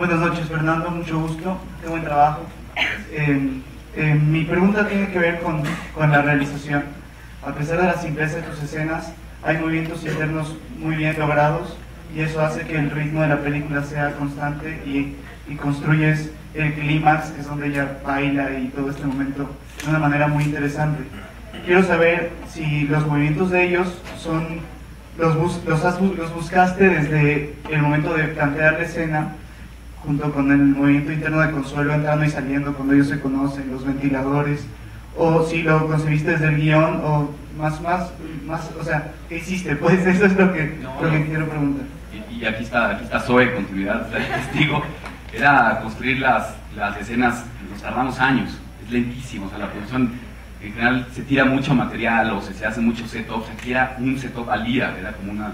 Buenas noches, Fernando, mucho gusto, qué buen trabajo. Eh, eh, mi pregunta tiene que ver con, con, la realización. A pesar de la simpleza de tus escenas, hay movimientos internos muy bien logrados y eso hace que el ritmo de la película sea constante y, y construyes el clímax, que es donde ella baila y todo este momento de una manera muy interesante. Quiero saber si los movimientos de ellos son los, bus, los, has, los buscaste desde el momento de plantear la escena junto con el movimiento interno de Consuelo entrando y saliendo cuando ellos se conocen, los ventiladores, o si lo concebiste desde el guion, o más, más, más, o sea, ¿qué hiciste? Pues eso es lo que, No, lo que quiero preguntar. Y, y aquí está, aquí está Zoe, continuidad, o sea, testigo. Era construir las, las escenas, nos tardamos años, es lentísimo, o sea, la producción en general se tira mucho material o se, se hace muchos setups, aquí era un setup al día, era como una,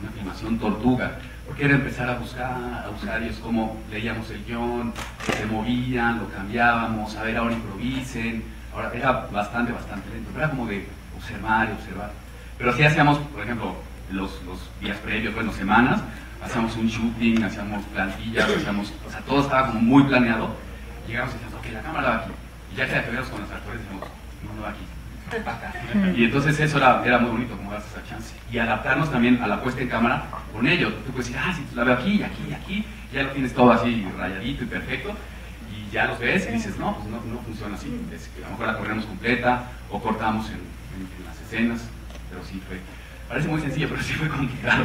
una filmación tortuga, porque era empezar a buscar, a buscar, y es como leíamos el guion, se movían, lo cambiábamos, a ver, ahora improvisen, ahora era bastante, bastante lento, pero era como de observar y observar. Pero sí hacíamos, por ejemplo, los, días previos, bueno, semanas, hacíamos un shooting, hacíamos plantillas, hacíamos, o sea, todo estaba como muy planeado. Llegamos y decíamos, ok, la cámara va aquí. Y ya que la con los actores, decíamos, no, no va aquí. Va acá". Y entonces eso era, era muy bonito, como darse esa chance. Y adaptarnos también a la puesta en cámara con ellos. Tú puedes decir, ah, sí, la veo aquí, aquí, aquí, ya lo tienes todo así rayadito y perfecto. Y ya los ves y dices, no, pues no, no funciona así. Es que a lo mejor la corremos completa o cortamos en- en las escenas. Pero sí fue, parece muy sencillo, pero sí fue complicado.